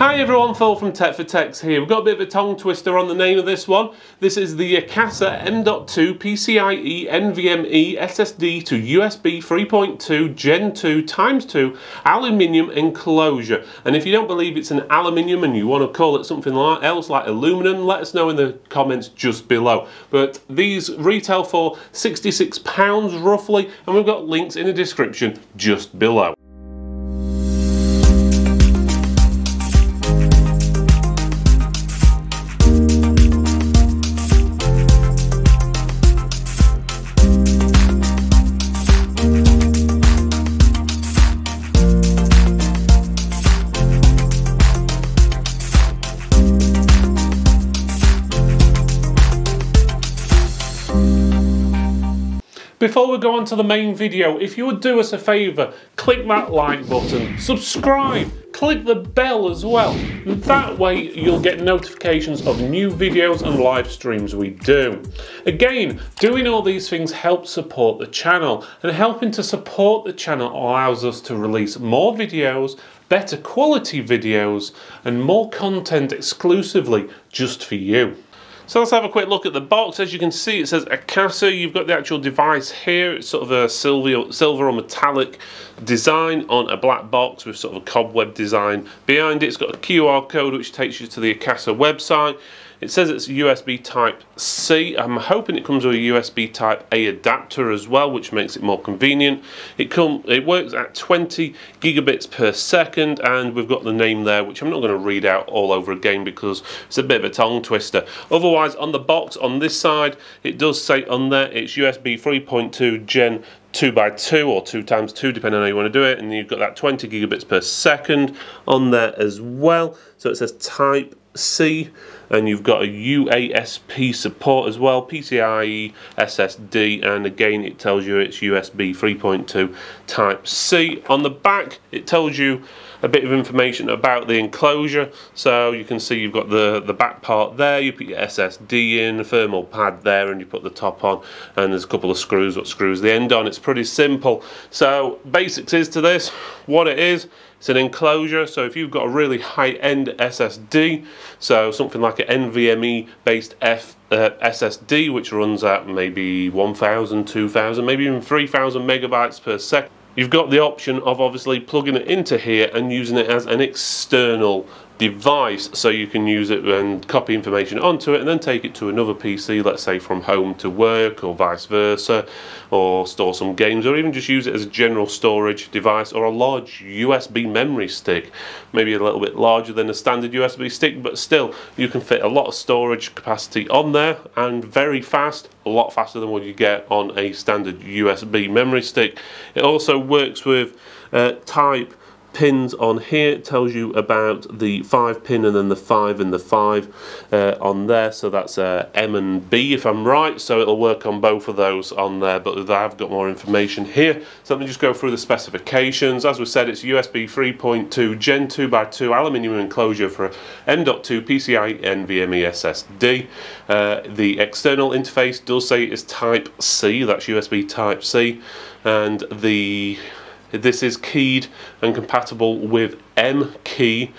Hi everyone, Phil from Tech for Techs here. We've got a bit of a tongue twister on the name of this one. This is the Akasa M.2 PCIe NVMe SSD to USB 3.2 Gen 2 times 2 aluminium enclosure. And if you don't believe it's an aluminium and you want to call it something else like aluminum, let us know in the comments just below. But these retail for £66 roughly, and we've got links in the description just below. Before we go on to the main video, if you would do us a favour, click that like button, subscribe, click the bell as well. That way you'll get notifications of new videos and live streams we do. Again, doing all these things helps support the channel and helping to support the channel allows us to release more videos, better quality videos and more content exclusively just for you. So let's have a quick look at the box. As you can see, it says Akasa. You've got the actual device here. It's sort of a silver, silver or metallic design on a black box with sort of a cobweb design. Behind it, it's got a QR code which takes you to the Akasa website. It says it's USB type C. I'm hoping it comes with a USB type A adapter as well, which makes it more convenient. It come it works at 20 gigabits per second, and we've got the name there, which I'm not going to read out all over again because it's a bit of a tongue twister. Otherwise, on the box on this side, it does say on there it's USB 3.2 Gen 2 by 2 or 2 times 2 depending on how you want to do it and you've got that 20 gigabits per second on there as well so it says type C and you've got a UASP support as well PCIe SSD and again it tells you it's USB 3.2 type C. On the back it tells you a bit of information about the enclosure. So you can see you've got the the back part there. You put your SSD in the thermal pad there and you put the top on and there's a couple of screws what screws the end on. It's pretty simple. So basics is to this what it is it's an enclosure, so if you've got a really high-end SSD, so something like an NVMe based F uh, SSD, which runs at maybe 1,000, 2,000, maybe even 3,000 megabytes per second, you've got the option of obviously plugging it into here and using it as an external device so you can use it and copy information onto it and then take it to another PC let's say from home to work or vice versa or store some games or even just use it as a general storage device or a large USB memory stick. Maybe a little bit larger than a standard USB stick but still you can fit a lot of storage capacity on there and very fast a lot faster than what you get on a standard USB memory stick. It also works with uh, type pins on here. It tells you about the 5 pin and then the 5 and the 5 uh, on there. So that's uh, M and B if I'm right. So it'll work on both of those on there but I've got more information here. So let me just go through the specifications. As we said it's USB 3.2 Gen 2 by 2 aluminium enclosure for M.2 PCI NVMe SSD uh, the external interface does say it's type C. That's USB type C. And the this is keyed and compatible with M key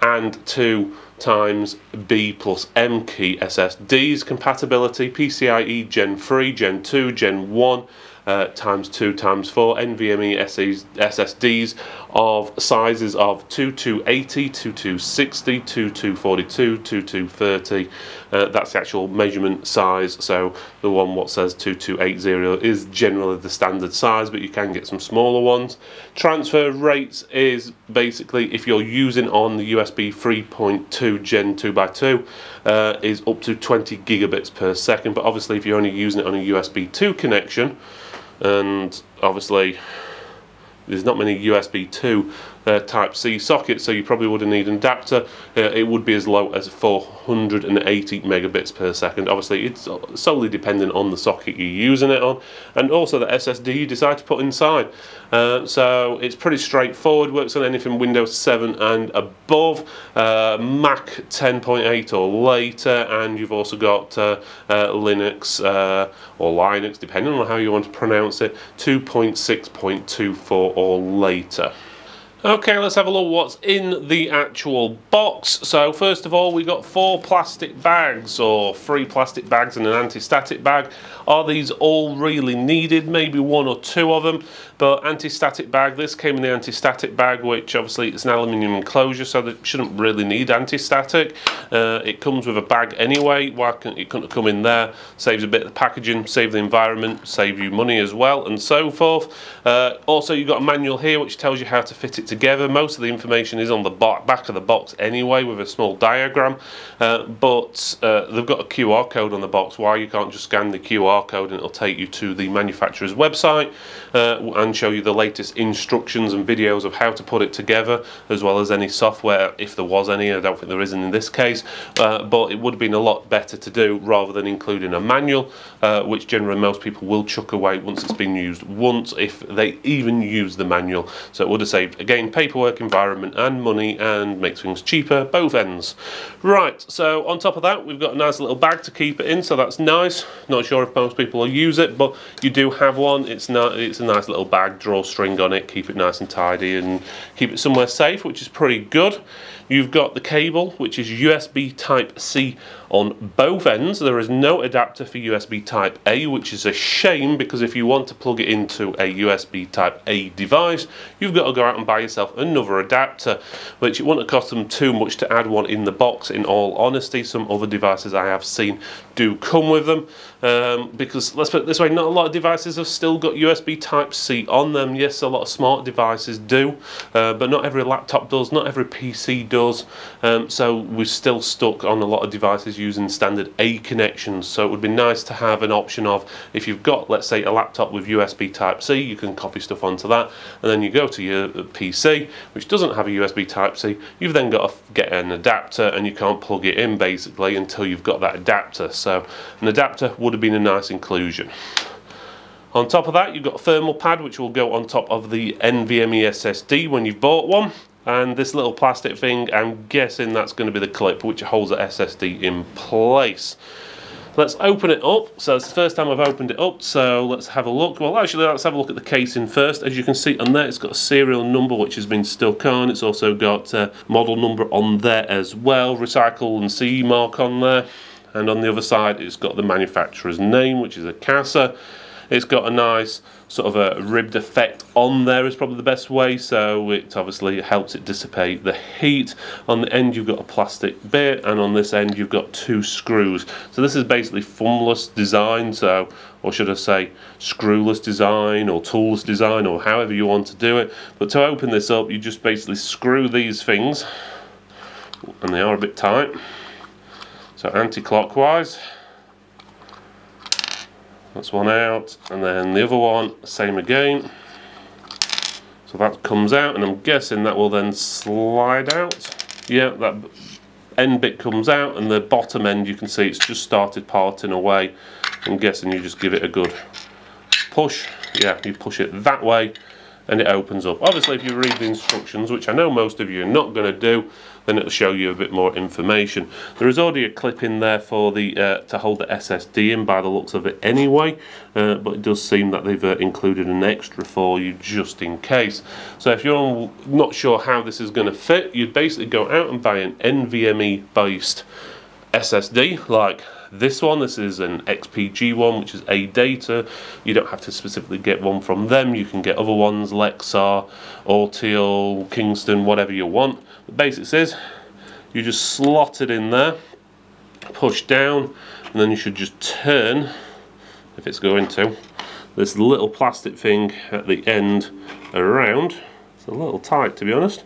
and 2 times B plus M key SSDs compatibility, PCIe Gen 3, Gen 2, Gen 1, uh, times 2 times 4 NVMe SSDs of sizes of 2280, 2260, 2242, 2230. Uh, that's the actual measurement size. So the one what says 2280 is generally the standard size, but you can get some smaller ones. Transfer rates is basically if you're using on the USB 3.2 Gen 2x2 uh, is up to 20 gigabits per second. But obviously, if you're only using it on a USB 2 connection, and obviously there's not many USB 2 uh, Type C socket, so you probably wouldn't need an adapter. Uh, it would be as low as 480 megabits per second. Obviously, it's solely dependent on the socket you're using it on, and also the SSD you decide to put inside. Uh, so it's pretty straightforward. Works on anything Windows 7 and above, uh, Mac 10.8 or later, and you've also got uh, uh, Linux or Linux, depending on how you want to pronounce it, 2.6.24 or later. Okay, let's have a look what's in the actual box. So first of all, we got four plastic bags or three plastic bags and an anti-static bag. Are these all really needed? Maybe one or two of them, but anti-static bag, this came in the anti-static bag, which obviously it's an aluminium enclosure, so that shouldn't really need anti-static. Uh, it comes with a bag anyway, why couldn't it couldn't come in there? Saves a bit of packaging, save the environment, save you money as well, and so forth. Uh, also, you've got a manual here which tells you how to fit it together. Most of the information is on the back of the box anyway with a small diagram, uh, but uh, they've got a QR code on the box. Why you can't just scan the QR code and it'll take you to the manufacturer's website uh, and show you the latest instructions and videos of how to put it together, as well as any software, if there was any. I don't think there isn't in this case, uh, but it would have been a lot better to do rather than including a manual, uh, which generally most people will chuck away once it's been used once, if they even use the manual. So it would have saved, again, paperwork environment and money and makes things cheaper both ends. Right, so on top of that we've got a nice little bag to keep it in, so that's nice. Not sure if most people will use it, but you do have one. It's not it's a nice little bag, drawstring on it, keep it nice and tidy and keep it somewhere safe, which is pretty good. You've got the cable, which is USB Type-C on both ends. There is no adapter for USB Type-A, which is a shame because if you want to plug it into a USB Type-A device, you've got to go out and buy yourself another adapter, which it wouldn't cost them too much to add one in the box, in all honesty. Some other devices I have seen do come with them um, because let's put it this way not a lot of devices have still got USB type C on them. Yes a lot of smart devices do uh, but not every laptop does not every PC does. Um, so we're still stuck on a lot of devices using standard A connections. So it would be nice to have an option of if you've got let's say a laptop with USB type C you can copy stuff onto that and then you go to your PC which doesn't have a USB type C. You've then got to get an adapter and you can't plug it in basically until you've got that adapter. So an adapter would have been a nice inclusion. On top of that, you've got a thermal pad which will go on top of the NVMe SSD when you've bought one. And this little plastic thing, I'm guessing that's going to be the clip which holds the SSD in place. Let's open it up. So it's the first time I've opened it up, so let's have a look. Well, actually, let's have a look at the casing first. As you can see on there, it's got a serial number which has been stuck on. It's also got a model number on there as well, recycle and CE mark on there and on the other side it's got the manufacturer's name which is Akasa. It's got a nice sort of a ribbed effect on there is probably the best way. So it obviously helps it dissipate the heat. On the end you've got a plastic bit and on this end you've got two screws. So this is basically thumbless design so or should I say screwless design or toolless design or however you want to do it. But to open this up you just basically screw these things and they are a bit tight so anti-clockwise. That's one out, and then the other one, same again. So that comes out, and I'm guessing that will then slide out. Yeah, that end bit comes out, and the bottom end you can see it's just started parting away. I'm guessing you just give it a good push. Yeah, you push it that way, and it opens up. Obviously, if you read the instructions, which I know most of you are not going to do, then it'll show you a bit more information. There is already a clip in there for the uh, to hold the SSD in by the looks of it anyway, uh, but it does seem that they've uh, included an extra for you just in case. So if you're not sure how this is going to fit, you'd basically go out and buy an NVMe based SSD like this one. This is an XPG one, which is ADATA You don't have to specifically get one from them. You can get other ones, Lexar, Altial, Kingston, whatever you want. The basics is you just slot it in there, push down, and then you should just turn, if it's going to, this little plastic thing at the end around. It's a little tight to be honest.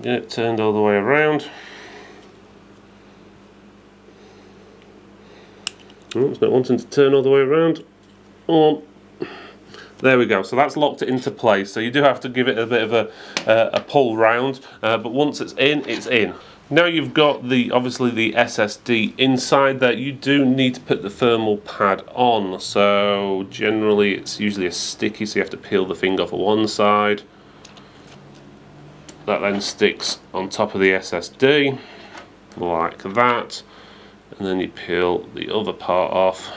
Get it turned all the way around. Oh, it's not wanting to turn all the way around. Oh, there we go. So that's locked it into place. So you do have to give it a bit of a, uh, a pull round, uh, but once it's in, it's in. Now you've got the obviously the SSD inside there, you do need to put the thermal pad on. So generally it's usually a sticky, so you have to peel the thing off of one side. That then sticks on top of the SSD like that and then you peel the other part off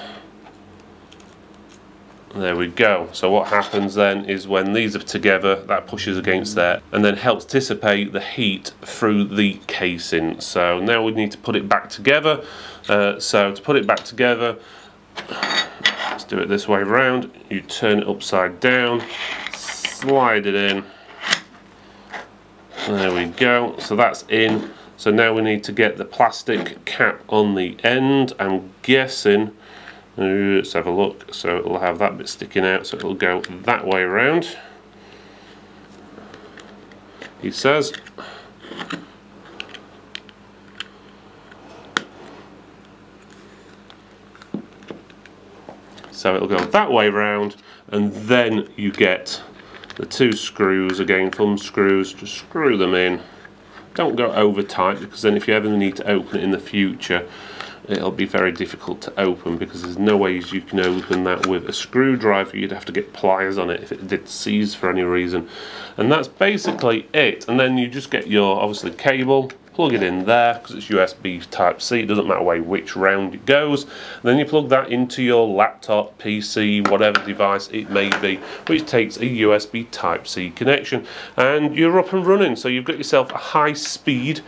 There we go. So what happens then is when these are together, that pushes against there and then helps dissipate the heat through the casing. So now we need to put it back together. Uh, so to put it back together, let's do it this way round. You turn it upside down, slide it in. There we go. So that's in. So now we need to get the plastic cap on the end. I'm guessing Let's have a look. So it'll have that bit sticking out, so it'll go that way around. He says. So it'll go that way round, and then you get the two screws, again thumb screws, just screw them in. Don't go over tight because then if you ever need to open it in the future, it'll be very difficult to open because there's no ways you can open that with a screwdriver. You'd have to get pliers on it if it did seize for any reason. And that's basically it. And then you just get your obviously cable plug it in there because it's USB type C it doesn't matter way which round it goes. Then you plug that into your laptop PC whatever device it may be which takes a USB type C connection. And you're up and running so you've got yourself a high speed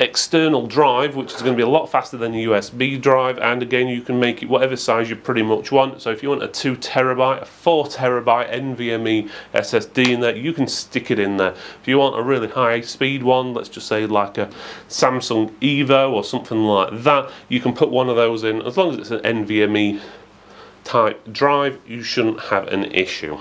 external drive which is going to be a lot faster than a USB drive and again you can make it whatever size you pretty much want. So if you want a 2 terabyte a 4 terabyte NVMe SSD in there you can stick it in there. If you want a really high speed one let's just say like a Samsung Evo or something like that you can put one of those in. As long as it's an NVMe type drive you shouldn't have an issue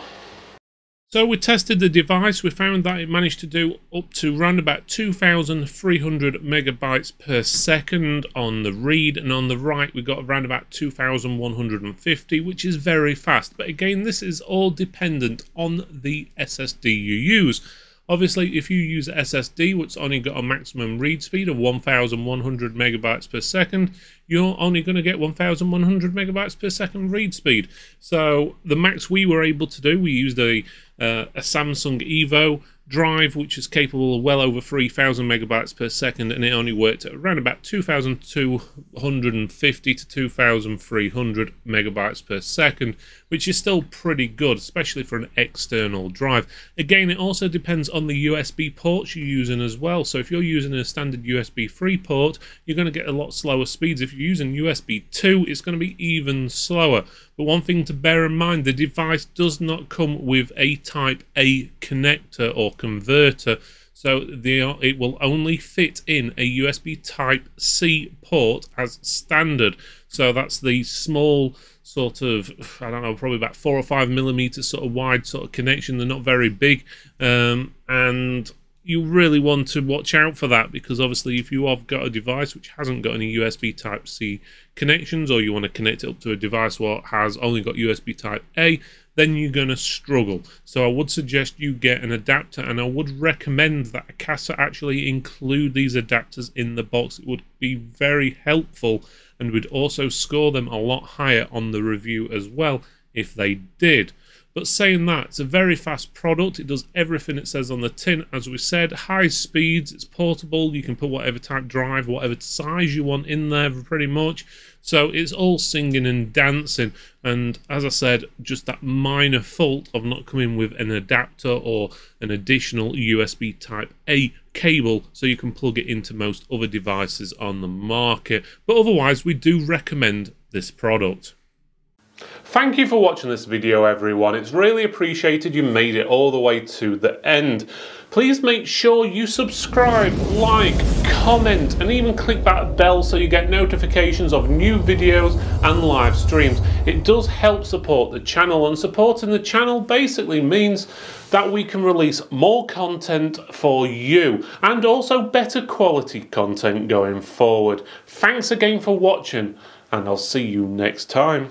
so we tested the device, we found that it managed to do up to around about 2,300 megabytes per second on the read, and on the write we got around about 2,150, which is very fast. But again, this is all dependent on the SSD you use. Obviously, if you use SSD, which only got a maximum read speed of 1,100 megabytes per second, you're only going to get 1,100 megabytes per second read speed. So the max we were able to do, we used a, uh, a Samsung Evo drive, which is capable of well over 3,000 megabytes per second, and it only worked at around about 2,250 to 2,300 megabytes per second, which is still pretty good, especially for an external drive. Again, it also depends on the USB ports you're using as well. So if you're using a standard USB 3 port, you're going to get a lot slower speeds. If you're using USB 2, it's going to be even slower. But one thing to bear in mind, the device does not come with a Type A connector or converter. So the, it will only fit in a USB Type C port as standard. So that's the small sort of, I don't know, probably about four or five millimeters sort of wide sort of connection. They're not very big. Um, and you really want to watch out for that because obviously if you have got a device which hasn't got any USB type C connections or you want to connect it up to a device what has only got USB type A then you're going to struggle. So I would suggest you get an adapter and I would recommend that Akasa actually include these adapters in the box. It would be very helpful and would also score them a lot higher on the review as well if they did but saying that, it's a very fast product. It does everything it says on the tin. As we said, high speeds, it's portable. You can put whatever type drive, whatever size you want in there pretty much. So it's all singing and dancing. And as I said, just that minor fault of not coming with an adapter or an additional USB type A cable so you can plug it into most other devices on the market. But otherwise, we do recommend this product. Thank you for watching this video everyone, it's really appreciated you made it all the way to the end. Please make sure you subscribe, like, comment and even click that bell so you get notifications of new videos and live streams. It does help support the channel and supporting the channel basically means that we can release more content for you and also better quality content going forward. Thanks again for watching and I'll see you next time.